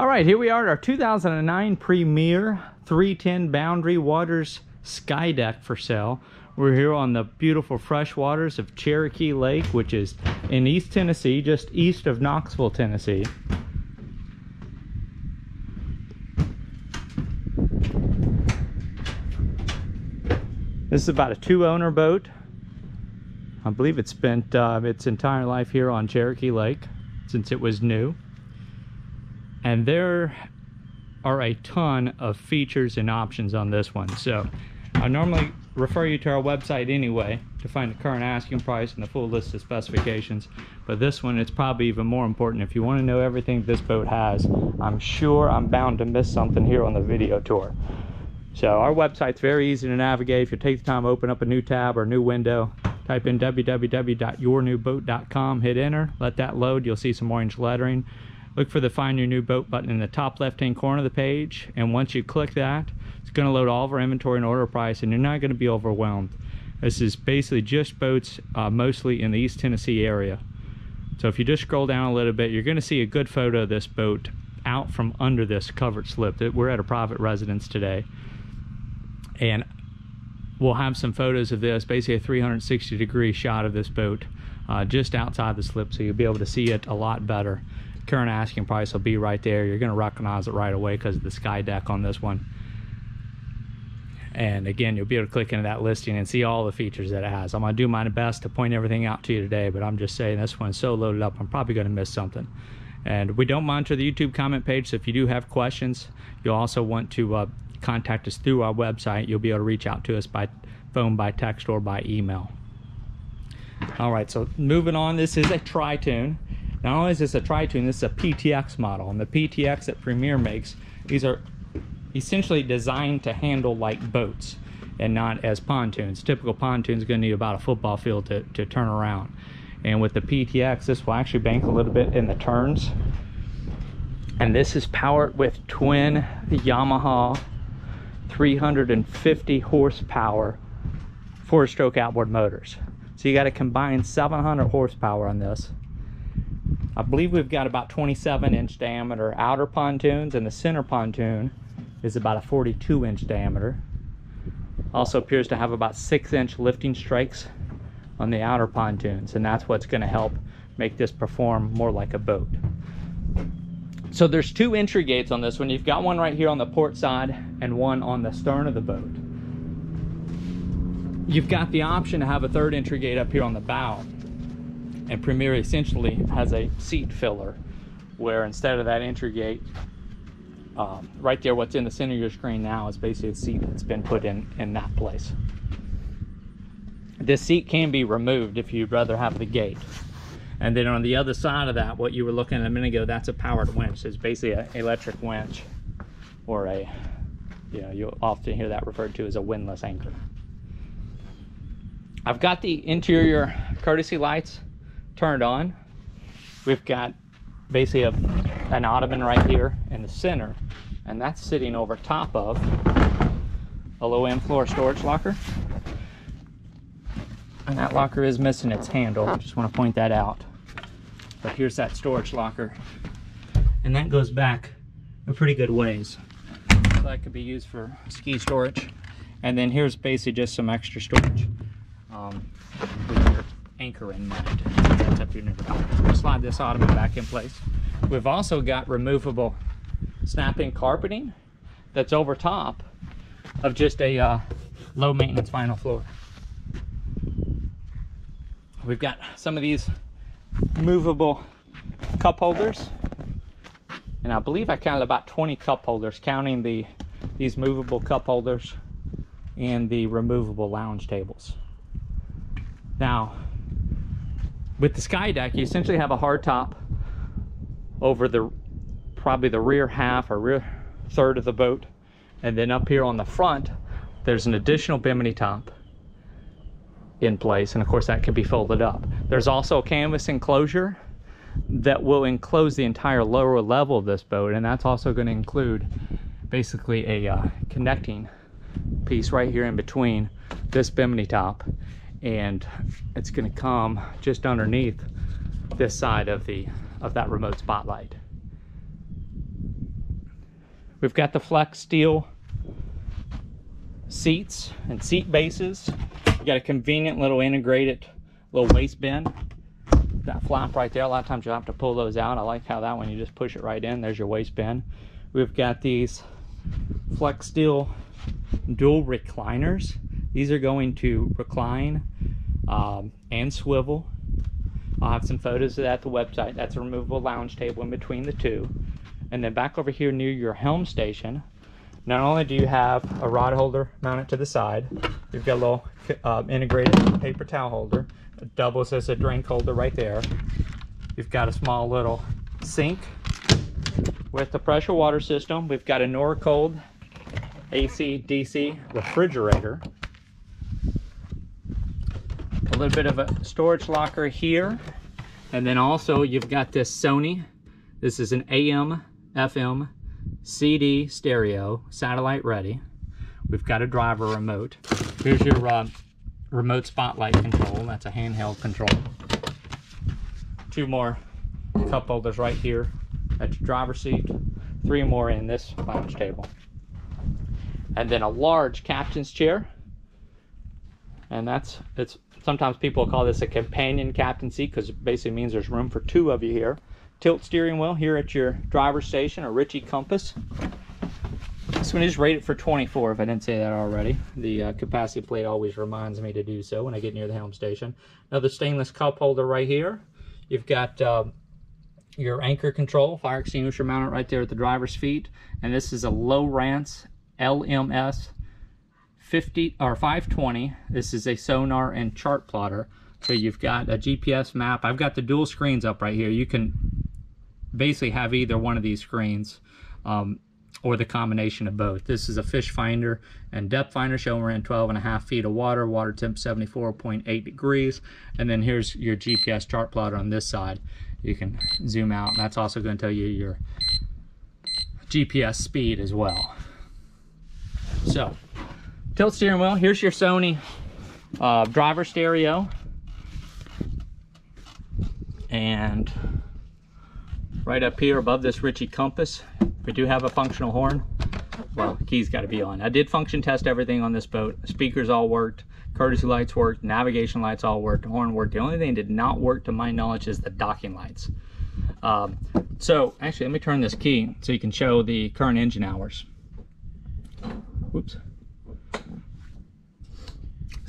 All right, here we are at our 2009 Premier 310 Boundary Waters Sky Deck for sale. We're here on the beautiful fresh waters of Cherokee Lake, which is in East Tennessee, just east of Knoxville, Tennessee. This is about a two owner boat. I believe it spent uh, its entire life here on Cherokee Lake since it was new. And there are a ton of features and options on this one. So I normally refer you to our website anyway to find the current asking price and the full list of specifications. But this one is probably even more important. If you want to know everything this boat has, I'm sure I'm bound to miss something here on the video tour. So our website's very easy to navigate. If you take the time open up a new tab or a new window, type in www.yournewboat.com, hit enter, let that load. You'll see some orange lettering. Look for the find your new boat button in the top left hand corner of the page. And once you click that, it's going to load all of our inventory and order price and you're not going to be overwhelmed. This is basically just boats uh, mostly in the East Tennessee area. So if you just scroll down a little bit, you're going to see a good photo of this boat out from under this covered slip. We're at a private residence today and we'll have some photos of this basically a 360 degree shot of this boat uh, just outside the slip so you'll be able to see it a lot better current asking price will be right there. You're going to recognize it right away because of the sky deck on this one. And again you'll be able to click into that listing and see all the features that it has. I'm going to do my best to point everything out to you today but i'm just saying this one's so loaded up i'm probably going to miss something. And we don't monitor the youtube comment page so if you do have questions you'll also want to uh, contact us through our website, you'll be able to reach out to us by phone, by text, or by email. All right, so moving on, this is a Tri-Toon. Not only is this a Tri-Toon, this is a PTX model, and the PTX that Premier makes, these are essentially designed to handle like boats and not as pontoons. Typical pontoons going to need about a football field to, to turn around. And with the PTX, this will actually bank a little bit in the turns. And this is powered with twin Yamaha 350 horsepower four stroke outboard motors. So you got to combine 700 horsepower on this. I believe we've got about 27 inch diameter outer pontoons and the center pontoon is about a 42 inch diameter. Also appears to have about six inch lifting strakes on the outer pontoons and that's what's going to help make this perform more like a boat. So there's two entry gates on this one. You've got one right here on the port side and one on the stern of the boat. You've got the option to have a third entry gate up here on the bow. And Premier essentially has a seat filler where instead of that entry gate, um, right there, what's in the center of your screen now is basically a seat that's been put in, in that place. This seat can be removed if you'd rather have the gate. And then on the other side of that, what you were looking at a minute ago, that's a powered winch. It's basically an electric winch or a, you know, you'll often hear that referred to as a windlass anchor. I've got the interior courtesy lights turned on. We've got basically a, an ottoman right here in the center, and that's sitting over top of a low end floor storage locker. And that locker is missing its handle. I just want to point that out. But here's that storage locker. And that goes back a pretty good ways. So that could be used for ski storage. And then here's basically just some extra storage um, anchor in mind. That's up your We'll slide this ottoman back in place. We've also got removable snap-in carpeting that's over top of just a uh, low maintenance vinyl floor. We've got some of these movable cup holders. And I believe I counted about 20 cup holders, counting the these movable cup holders and the removable lounge tables. Now, with the sky deck, you essentially have a hard top over the probably the rear half or rear third of the boat. And then up here on the front, there's an additional bimini top in place and of course that can be folded up. There's also a canvas enclosure that will enclose the entire lower level of this boat and that's also going to include basically a uh, connecting piece right here in between this bimini top and it's going to come just underneath this side of the of that remote spotlight We've got the FlexSteel seats and seat bases. You got a convenient little integrated little waste bin. That flap right there, a lot of times you'll have to pull those out. I like how that one, you just push it right in. There's your waste bin. We've got these FlexSteel dual recliners. These are going to recline um, and swivel. I'll have some photos of that at the website. That's a removable lounge table in between the two. And then back over here near your helm station, not only do you have a rod holder mounted to the side, you've got a little uh, integrated paper towel holder. It doubles as a drink holder right there. You've got a small little sink with the pressure water system. We've got a Norcold AC DC refrigerator. Little bit of a storage locker here. And then also you've got this Sony. This is an AM, FM, CD stereo, satellite ready. We've got a driver remote. Here's your uh, remote spotlight control. That's a handheld control. Two more cup holders right here at your driver's seat. Three more in this lounge table. And then a large captain's chair. And that's, it's sometimes people call this a companion captain seat because it basically means there's room for two of you here tilt steering wheel here at your driver's station, a Ritchie Compass. This one is rated for 24, if I didn't say that already. The uh, capacity plate always reminds me to do so when I get near the helm station. Another stainless cup holder right here. You've got uh, your anchor control, fire extinguisher mounted right there at the driver's feet. And this is a Lowrance LMS 50 or 520. This is a sonar and chart plotter. So you've got a GPS map. I've got the dual screens up right here. You can basically have either one of these screens um, or the combination of both. This is a fish finder and depth finder showing we're in 12 and a half feet of water, water temp 74.8 degrees. And then here's your GPS chart plotter on this side. You can zoom out and that's also going to tell you your GPS speed as well. So, tilt steering wheel, here's your Sony uh, driver stereo. And right up here above this Ritchie Compass. We do have a functional horn. Well, key's got to be on. I did function test everything on this boat. Speakers all worked. Courtesy lights worked. Navigation lights all worked. Horn worked. The only thing did not work to my knowledge is the docking lights. Um, so actually, let me turn this key so you can show the current engine hours. Whoops.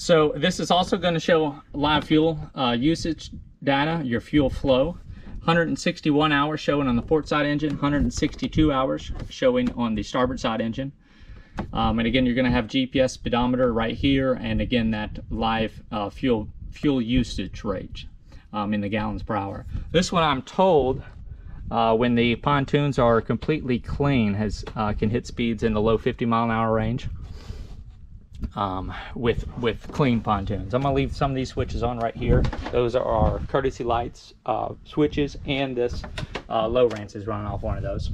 So this is also going to show live fuel uh, usage data, your fuel flow. 161 hours showing on the port side engine, 162 hours showing on the starboard side engine. Um, and again, you're going to have GPS speedometer right here, and again that live uh, fuel fuel usage rate um, in the gallons per hour. This one, I'm told, uh, when the pontoons are completely clean, has uh, can hit speeds in the low 50 mile an hour range um, with with clean pontoons. I'm gonna leave some of these switches on right here. Those are our courtesy lights uh, switches and this uh, Lowrance is running off one of those.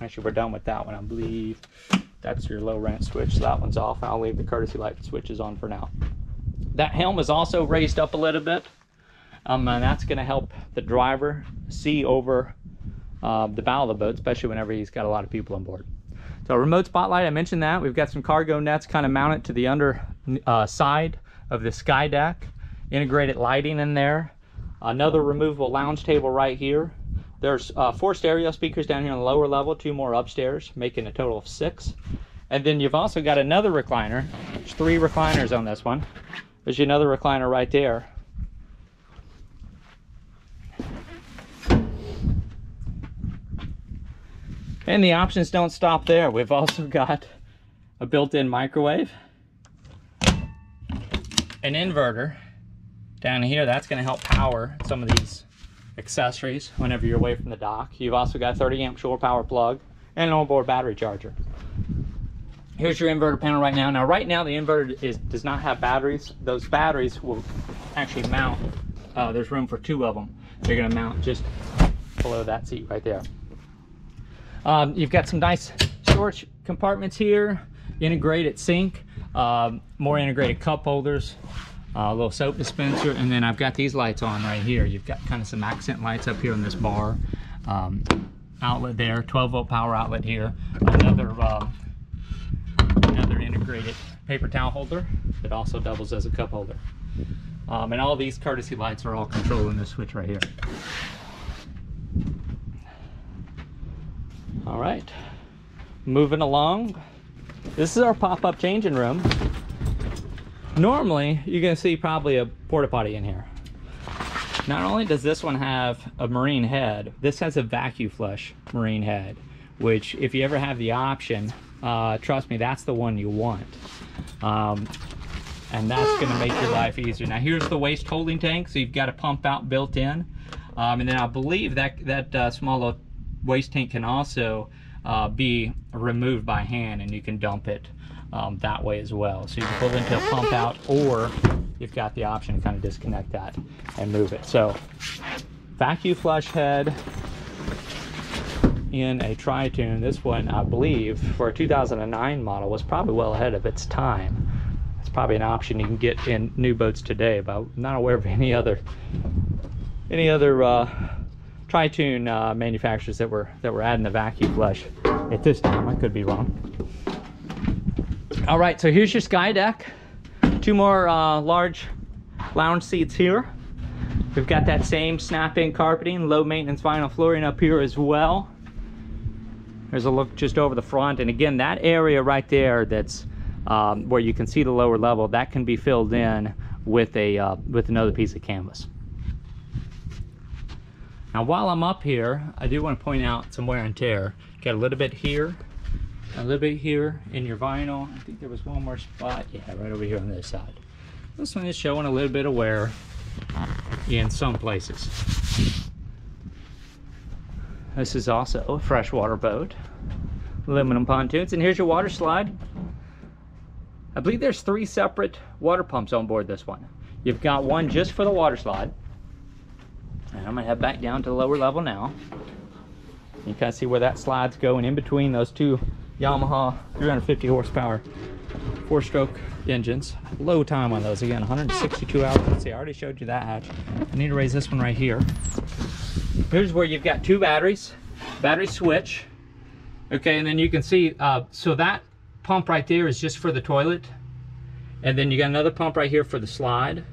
Actually, we're done with that one, I believe. That's your low Lowrance switch. So that one's off. I'll leave the courtesy light switches on for now. That helm is also raised up a little bit. Um, and that's gonna help the driver see over uh, the bow of the boat, especially whenever he's got a lot of people on board. So remote spotlight, I mentioned that. We've got some cargo nets kind of mounted to the under uh, side of the sky deck. Integrated lighting in there. Another removable lounge table right here. There's uh, four stereo speakers down here on the lower level, two more upstairs, making a total of six. And then you've also got another recliner. There's three recliners on this one. There's another recliner right there. And the options don't stop there. We've also got a built-in microwave, an inverter down here. That's going to help power some of these accessories whenever you're away from the dock. You've also got a 30 amp shore power plug and an onboard battery charger. Here's your inverter panel right now. Now, right now, the inverter is, does not have batteries. Those batteries will actually mount. Uh, there's room for two of them. They're going to mount just below that seat right there. Um, you've got some nice storage compartments here, integrated sink, um, more integrated cup holders, uh, a little soap dispenser, and then I've got these lights on right here. You've got kind of some accent lights up here on this bar. Um, outlet there, 12 volt power outlet here, another um, another integrated paper towel holder that also doubles as a cup holder. Um, and all these courtesy lights are all controlling this switch right here. All right, moving along. This is our pop-up changing room. Normally, you're gonna see probably a porta potty in here. Not only does this one have a marine head, this has a vacuum flush marine head, which if you ever have the option, uh, trust me, that's the one you want. Um, and that's gonna make your life easier. Now here's the waste holding tank, so you've got a pump out built in. Um, and then I believe that, that uh, small waste tank can also uh, be removed by hand and you can dump it um, that way as well. So you can pull it into a pump out or you've got the option to kind of disconnect that and move it. So vacuum flush head in a Tritoon. This one, I believe, for a 2009 model was probably well ahead of its time. It's probably an option you can get in new boats today, but I'm not aware of any other any other uh, Tritoon uh, manufacturers that were that were adding the vacuum flush at this time. I could be wrong. All right, so here's your sky deck. Two more uh, large lounge seats here. We've got that same snap-in carpeting, low maintenance vinyl flooring up here as well. There's a look just over the front. And again, that area right there that's um, where you can see the lower level, that can be filled in with a uh, with another piece of canvas. Now while I'm up here, I do want to point out some wear and tear. Got a little bit here, a little bit here in your vinyl. I think there was one more spot. Yeah, right over here on this side. This one is showing a little bit of wear in some places. This is also a freshwater boat. Aluminum pontoons. And here's your water slide. I believe there's three separate water pumps on board this one. You've got one just for the water slide. And I'm gonna head back down to the lower level now. You can see where that slide's going in between those two Yamaha 350 horsepower four stroke engines. Low time on those again, 162 hours. Let's see, I already showed you that hatch. I need to raise this one right here. Here's where you've got two batteries, battery switch. Okay, and then you can see, uh, so that pump right there is just for the toilet. And then you got another pump right here for the slide.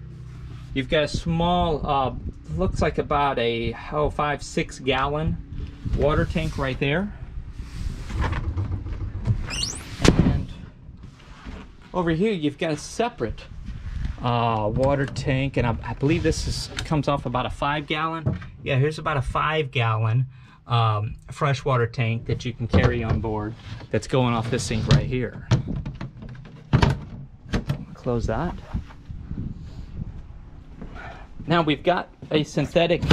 You've got a small, uh, looks like about a oh, five, six gallon water tank right there. And over here, you've got a separate uh, water tank, and I, I believe this is, comes off about a five gallon. Yeah, here's about a five gallon um, freshwater tank that you can carry on board that's going off this sink right here. Close that. Now we've got a synthetic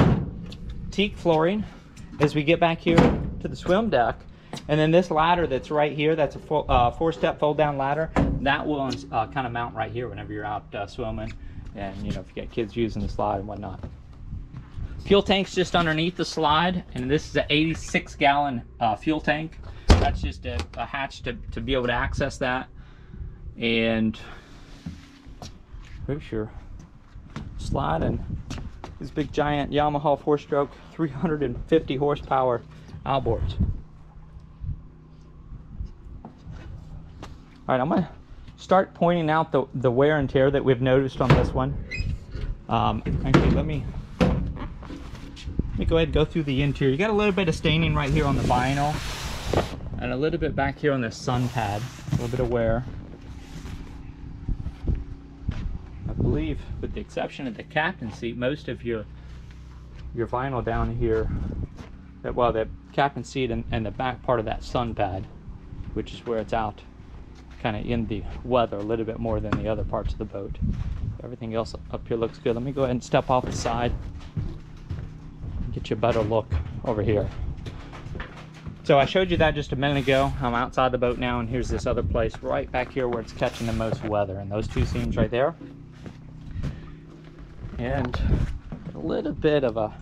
teak flooring as we get back here to the swim deck. And then this ladder that's right here, that's a uh, four-step fold-down ladder, that will uh, kind of mount right here whenever you're out uh, swimming and, you know, if you get kids using the slide and whatnot. Fuel tank's just underneath the slide, and this is an 86-gallon uh, fuel tank. That's just a, a hatch to, to be able to access that. And pretty sure slide and these big giant Yamaha four stroke 350 horsepower outboards. All right, I'm gonna start pointing out the, the wear and tear that we've noticed on this one. Um, actually, let me, let me go ahead and go through the interior. You got a little bit of staining right here on the vinyl and a little bit back here on the sun pad, a little bit of wear. Believe, with the exception of the captain seat, most of your your vinyl down here, that well, the captain seat and, and the back part of that sun pad, which is where it's out, kind of in the weather a little bit more than the other parts of the boat. Everything else up here looks good. Let me go ahead and step off the side, get you a better look over here. So I showed you that just a minute ago. I'm outside the boat now, and here's this other place right back here where it's catching the most weather. And those two seams right there and a little bit of a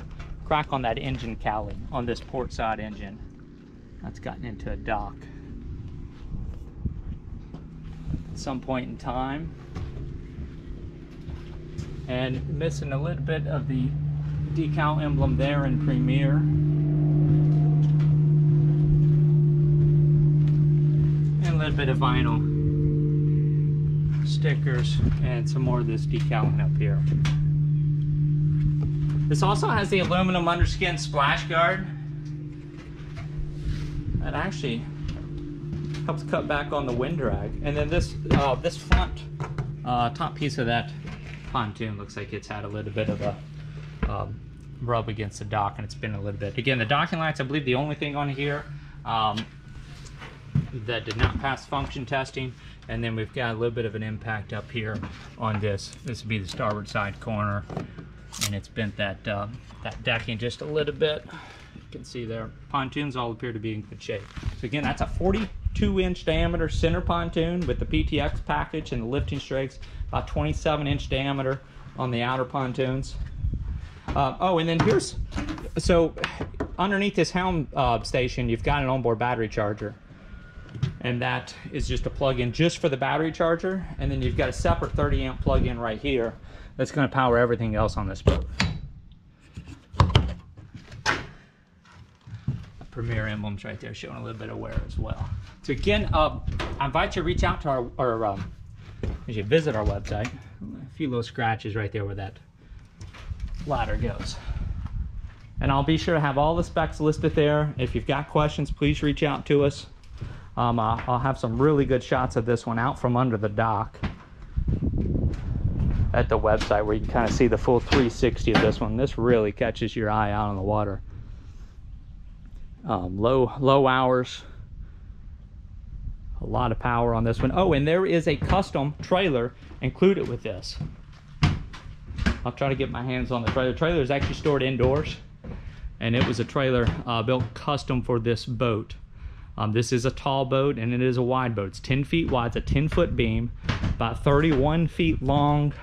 crack on that engine cowling on this port side engine. That's gotten into a dock. At some point in time. And missing a little bit of the decal emblem there in Premier. And a little bit of vinyl stickers and some more of this decaling up here. This also has the aluminum underskin splash guard. That actually helps cut back on the wind drag. And then this uh, this front uh, top piece of that pontoon looks like it's had a little bit of a um, rub against the dock and it's been a little bit. Again, the docking lights, I believe the only thing on here um, that did not pass function testing. And then we've got a little bit of an impact up here on this. This would be the starboard side corner. And it's bent that, uh, that decking just a little bit. You can see there, pontoons all appear to be in good shape. So again, that's a 42 inch diameter center pontoon with the PTX package and the lifting strakes, about 27 inch diameter on the outer pontoons. Uh, oh, and then here's, so underneath this helm uh, station, you've got an onboard battery charger. And that is just a plug-in just for the battery charger. And then you've got a separate 30 amp plug-in right here that's gonna power everything else on this boat. Premier emblems right there showing a little bit of wear as well. So again, uh, I invite you to reach out to our, or um, as you visit our website. A few little scratches right there where that ladder goes. And I'll be sure to have all the specs listed there. If you've got questions, please reach out to us. Um, I'll have some really good shots of this one out from under the dock at the website where you can kind of see the full 360 of this one. This really catches your eye out on the water. Um, low, low hours, a lot of power on this one. Oh, and there is a custom trailer included with this. I'll try to get my hands on the trailer. The trailer is actually stored indoors, and it was a trailer uh, built custom for this boat. Um, this is a tall boat and it is a wide boat. It's 10 feet wide, it's a 10 foot beam, about 31 feet long.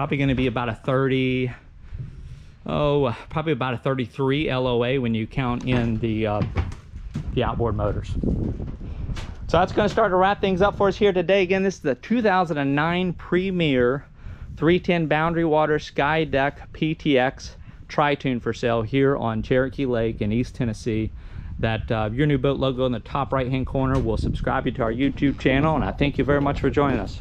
Probably going to be about a 30, oh, probably about a 33 LOA when you count in the, uh, the outboard motors. So that's going to start to wrap things up for us here today. Again, this is the 2009 Premier 310 Boundary Water Sky Deck PTX Tri-Toon for sale here on Cherokee Lake in East Tennessee. That uh, your new boat logo in the top right hand corner will subscribe you to our YouTube channel and I thank you very much for joining us.